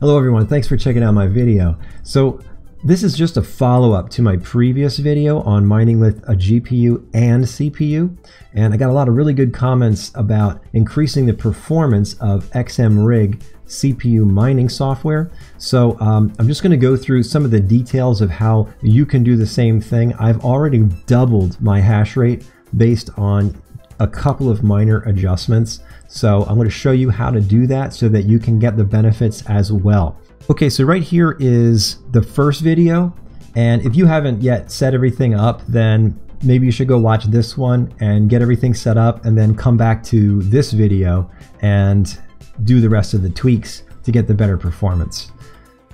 Hello everyone, thanks for checking out my video. So this is just a follow-up to my previous video on mining with a GPU and CPU, and I got a lot of really good comments about increasing the performance of XMRig CPU mining software. So um, I'm just going to go through some of the details of how you can do the same thing. I've already doubled my hash rate based on a couple of minor adjustments. So I'm going to show you how to do that so that you can get the benefits as well. Okay, so right here is the first video. And if you haven't yet set everything up, then maybe you should go watch this one and get everything set up and then come back to this video and do the rest of the tweaks to get the better performance.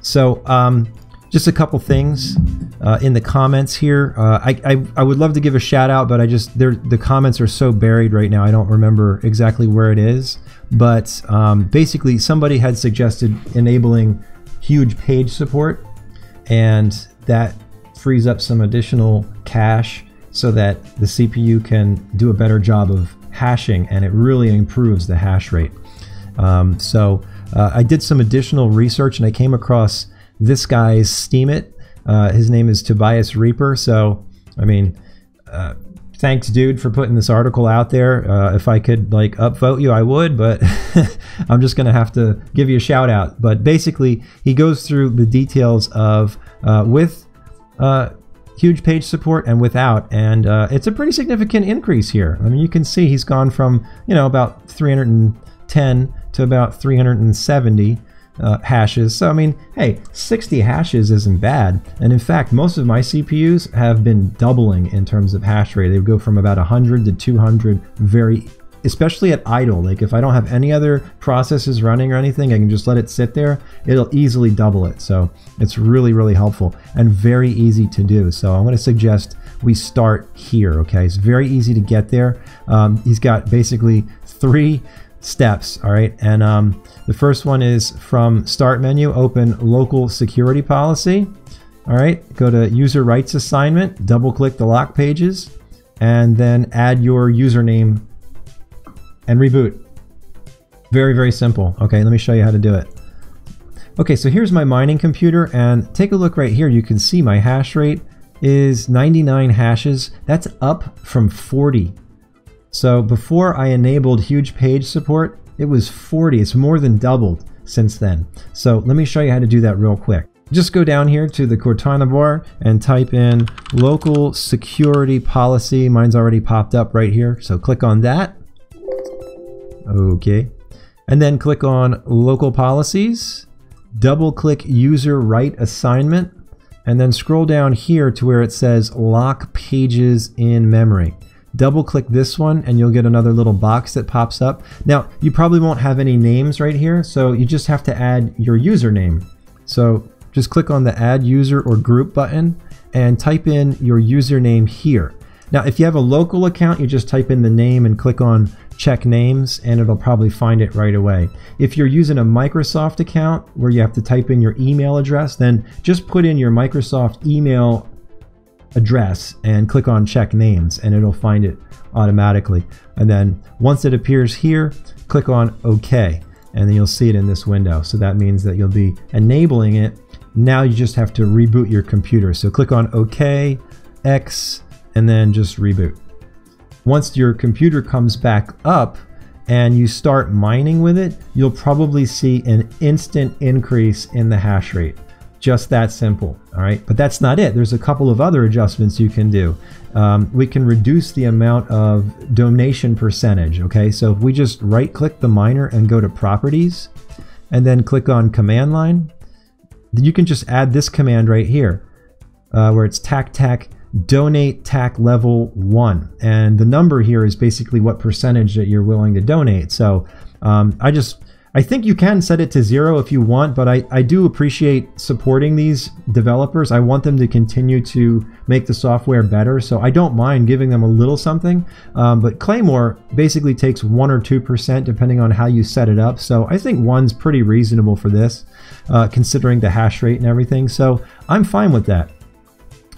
So um, just a couple things uh, in the comments here. Uh, I, I, I, would love to give a shout out, but I just, the comments are so buried right now. I don't remember exactly where it is. But um, basically somebody had suggested enabling huge page support and that frees up some additional cache so that the CPU can do a better job of hashing and it really improves the hash rate. Um, so uh, I did some additional research and I came across this guy's Steemit. Uh, his name is Tobias Rieper. So, I mean, uh, thanks, dude, for putting this article out there. Uh, if I could like upvote you, I would, but I'm just gonna have to give you a shout out. But basically, he goes through the details of uh, with uh, huge page support and without, and it's a pretty significant increase here. I mean, you can see he's gone from you know about 310 to about 370 uh, hashes. So I mean, hey, 60 hashes isn't bad. And in fact, most of my CPUs have been doubling in terms of hash rate. They go from about 100 to 200 very especially at idle. Like if I don't have any other processes running or anything, I can just let it sit there. It'll easily double it. So it's really, really helpful and very easy to do. So I'm going to suggest we start here. Okay. It's very easy to get there. Um, he's got basically three steps. All right. And um, the first one is from start menu, open local security policy. All right. Go to user rights assignment, double click the lock pages, and then add your username and reboot. Very, very simple. Okay. Let me show you how to do it. Okay. So here's my mining computer and take a look right here. You can see my hash rate is 99 hashes. That's up from 40 so before I enabled huge page support, it was 40. It's more than doubled since then. So let me show you how to do that real quick. Just go down here to the Cortana bar and type in local security policy. Mine's already popped up right here. So click on that. Okay. And then click on local policies, double click user right assignment, and then scroll down here to where it says lock pages in memory double click this one and you'll get another little box that pops up. Now, you probably won't have any names right here, so you just have to add your username. So just click on the add user or group button and type in your username here. Now, if you have a local account, you just type in the name and click on check names and it'll probably find it right away. If you're using a Microsoft account where you have to type in your email address, then just put in your Microsoft email address and click on check names and it'll find it automatically. And then once it appears here, click on OK and then you'll see it in this window. So that means that you'll be enabling it. Now you just have to reboot your computer. So click on OK, X, and then just reboot. Once your computer comes back up and you start mining with it, you'll probably see an instant increase in the hash rate. Just that simple, all right? But that's not it. There's a couple of other adjustments you can do. Um, we can reduce the amount of donation percentage, okay? So if we just right click the miner and go to properties and then click on command line, then you can just add this command right here uh, where it's tac tac donate tac level one. And the number here is basically what percentage that you're willing to donate. So um, I just I think you can set it to zero if you want, but I, I do appreciate supporting these developers. I want them to continue to make the software better, so I don't mind giving them a little something. Um, but Claymore basically takes 1 or 2% depending on how you set it up, so I think 1's pretty reasonable for this, uh, considering the hash rate and everything, so I'm fine with that.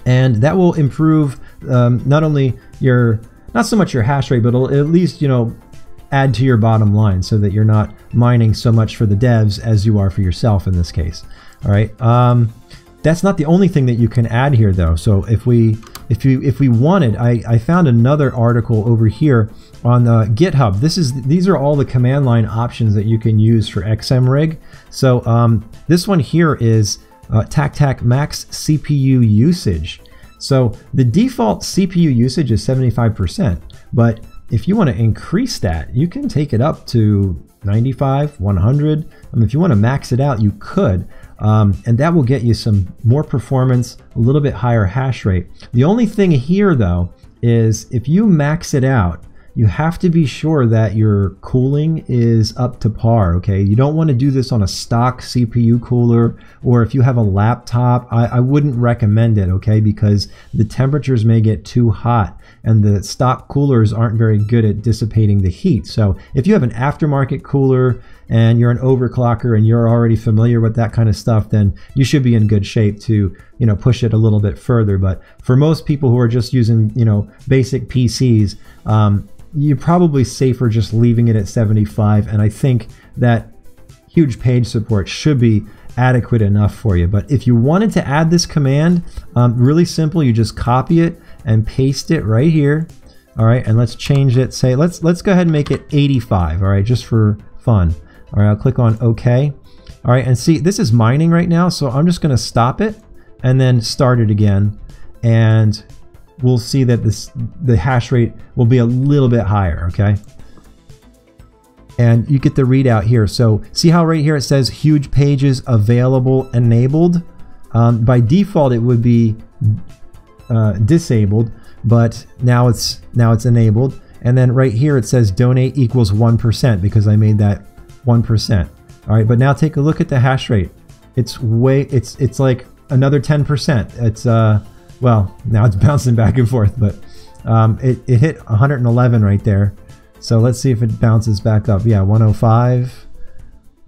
And that will improve um, not only your, not so much your hash rate, but at least, you know, add to your bottom line so that you're not mining so much for the devs as you are for yourself in this case. All right. Um, that's not the only thing that you can add here though. So if we if you if we wanted, I, I found another article over here on uh, GitHub. This is these are all the command line options that you can use for XMRig. So um, this one here is uh, TacTac Max CPU usage. So the default CPU usage is 75%, but if you want to increase that, you can take it up to 95, 100. I mean, if you want to max it out, you could. Um, and that will get you some more performance, a little bit higher hash rate. The only thing here though is if you max it out, you have to be sure that your cooling is up to par, okay? You don't want to do this on a stock CPU cooler, or if you have a laptop, I, I, wouldn't recommend it, okay? Because the temperatures may get too hot and the stock coolers aren't very good at dissipating the heat. So if you have an aftermarket cooler and you're an overclocker and you're already familiar with that kind of stuff, then you should be in good shape to, you know, push it a little bit further. But for most people who are just using, you know, basic PCs, um, you're probably safer just leaving it at 75. And I think that huge page support should be adequate enough for you. But if you wanted to add this command, um, really simple, you just copy it and paste it right here. All right, and let's change it. Say let's let's go ahead and make it 85. All right, just for fun. All right, I'll click on OK. All right, and see this is mining right now, so I'm just going to stop it and then start it again. And we'll see that this the hash rate will be a little bit higher, okay? And you get the readout here. So see how right here it says huge pages available enabled? Um, by default, it would be uh, disabled, but now it's now it's enabled. And then right here it says donate equals 1% because I made that 1%. All right, but now take a look at the hash rate. It's way, it's it's like another 10%. It's uh, well, now it's bouncing back and forth, but um, it, it hit 111 right there. So let's see if it bounces back up. Yeah, 105.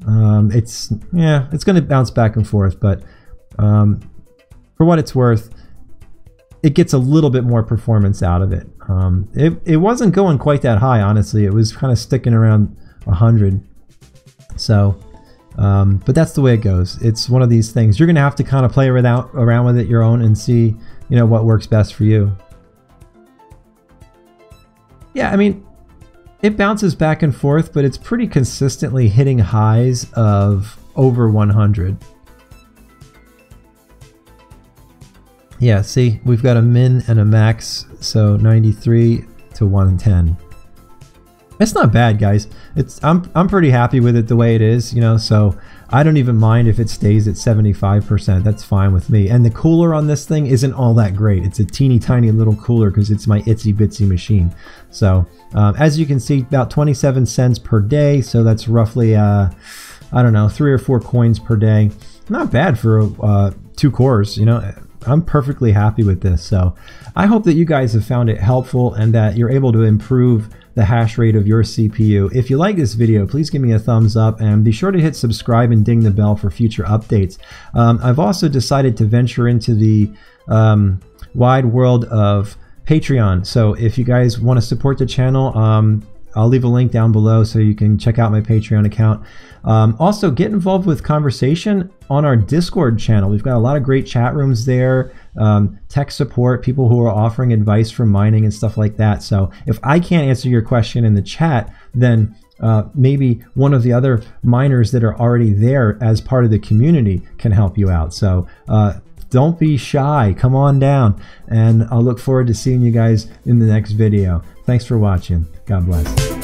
Um, it's, yeah, it's going to bounce back and forth, but um, for what it's worth, it gets a little bit more performance out of it. Um, it, it wasn't going quite that high, honestly. It was kind of sticking around 100. So, um, but that's the way it goes. It's one of these things. You're going to have to kind of play around, around with it your own and see you know, what works best for you. Yeah, I mean, it bounces back and forth, but it's pretty consistently hitting highs of over 100. Yeah, see, we've got a min and a max, so 93 to 110. It's not bad, guys. It's I'm I'm pretty happy with it the way it is, you know. So I don't even mind if it stays at 75%. That's fine with me. And the cooler on this thing isn't all that great. It's a teeny tiny little cooler because it's my itsy bitsy machine. So um, as you can see, about 27 cents per day. So that's roughly uh, I don't know three or four coins per day. Not bad for uh, two cores, you know. I'm perfectly happy with this. So I hope that you guys have found it helpful and that you're able to improve the hash rate of your CPU. If you like this video, please give me a thumbs up and be sure to hit subscribe and ding the bell for future updates. Um, I've also decided to venture into the um, wide world of Patreon. So if you guys want to support the channel, um, I'll leave a link down below so you can check out my Patreon account. Um, also, get involved with conversation on our Discord channel. We've got a lot of great chat rooms there, um, tech support, people who are offering advice for mining and stuff like that. So if I can't answer your question in the chat, then uh, maybe one of the other miners that are already there as part of the community can help you out. So uh, don't be shy. Come on down. And I'll look forward to seeing you guys in the next video. Thanks for watching. God bless.